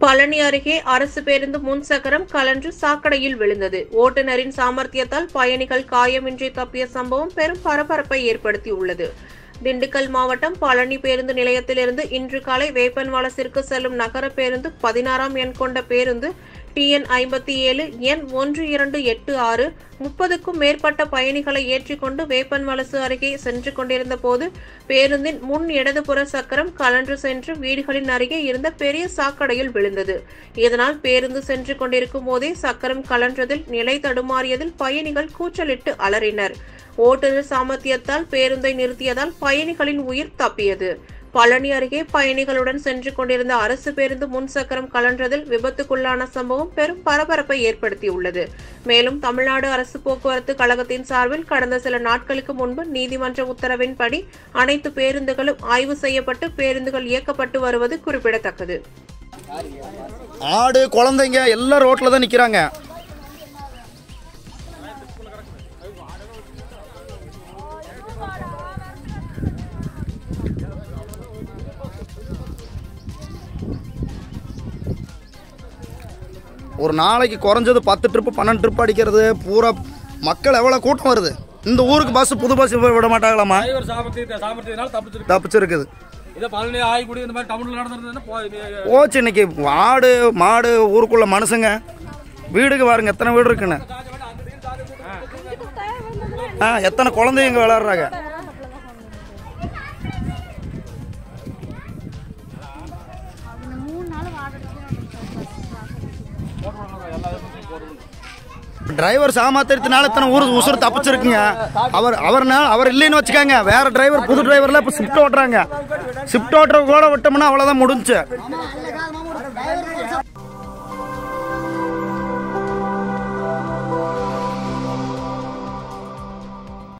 பழனி அருகே அரசு பேருந்து முன் சக்கரம் கலன்று சாக்கடையில் விழுந்தது. ஓட்டுநரின் சாமர்த்தியத்தால் பயணிகள் காயமின்றி தப்பிய சம்பவம் பெரும் பரபரப்பை ஏற்படுத்தியுள்ளது. திண்டுக்கல் மாவட்டம் பழனி பேருந்து நிலையத்திலிருந்து இன்று காலை வேப்பன்வாலசிற்கு செல்லும் நகர பேருந்து பதினாறாம் எண் கொண்ட பேருந்து டிஎன் ஐம்பத்தி ஏழு எண் ஒன்று இரண்டு எட்டு ஆறு முப்பதுக்கும் மேற்பட்ட பயணிகளை ஏற்றிக்கொண்டு வேப்பன்வலசு அருகே சென்று கொண்டிருந்த போது பேருந்தின் முன் இடதுபுற சக்கரம் கலன்று சென்று வீடுகளின் அருகே இருந்த பெரிய சாக்கடையில் விழுந்தது. இதனால் பேருந்து சென்று கொண்டிருக்கும் போதே சக்கரம் கலன்றதில் நிலை தடுமாறியதில் பயணிகள் கூச்சலிட்டு அலறினர். ஓட்டுநர் சாமர்த்தியத்தால் பேருந்தை நிறுத்தியதால் பயணிகளின் உயிர் தப்பியது. பழனி அருகே பயணிகளுடன் சென்று கொண்டிருந்த அரசு பேருந்து முன் சக்கரம் கலன்றதில் விபத்துக்குள்ளான சம்பவம் பெரும் பரபரப்பை ஏற்படுத்தியுள்ளது. மேலும் தமிழ்நாடு அரசு போக்குவரத்து கழகத்தின் சார்பில் கடந்த சில நாட்களுக்கு முன்பு நீதிமன்ற உத்தரவின்படி அனைத்து பேருந்துகளும் ஆய்வு செய்யப்பட்டு பேருந்துகள் இயக்கப்பட்டு வருவது குறிப்பிடத்தக்கது. ஆடு குழந்தைங்க எல்லா ரோட்ல தான் நிக்கிறாங்க. ஒரு நாளைக்கு குறைஞ்சது பத்து ட்ரிப்பு பன்னெண்டு ட்ரிப் அடிக்கிறது பூரா மக்கள் எவ்வளோ கூட்டம் வருது? இந்த ஊருக்கு பஸ் புது பஸ் விட மாட்டாங்களாமா தப்பிச்சிருக்குது. இதை பழனி ஆய்க்குடி இந்த மாதிரி டவுன்ல நடந்திருந்ததுன்னா போ- போச்சு இன்னைக்கு. ஆடு மாடு ஊருக்குள்ள மனுஷங்க. வீடுக்கு பாருங்க எத்தனை வீடு இருக்குன்னு. ஆ எத்தனை குழந்தைங்க விளையாடுறாங்க. டிரைவர் சாமாத்திரத்தினால இத்தனை ஊர் உசுறு தப்பிச்சிருக்குங்க. அவர் அவர்னால அவர் இல்லைன்னு வச்சுக்காங்க. வேற டிரைவர் புது டிரைவர்லாம் இப்போ ஷிஃப்ட் ஓட்டுறாங்க. ஷிஃப்ட் ஓட்டுற கூட விட்டோம்னா அவ்வளோதான் முடிஞ்சு.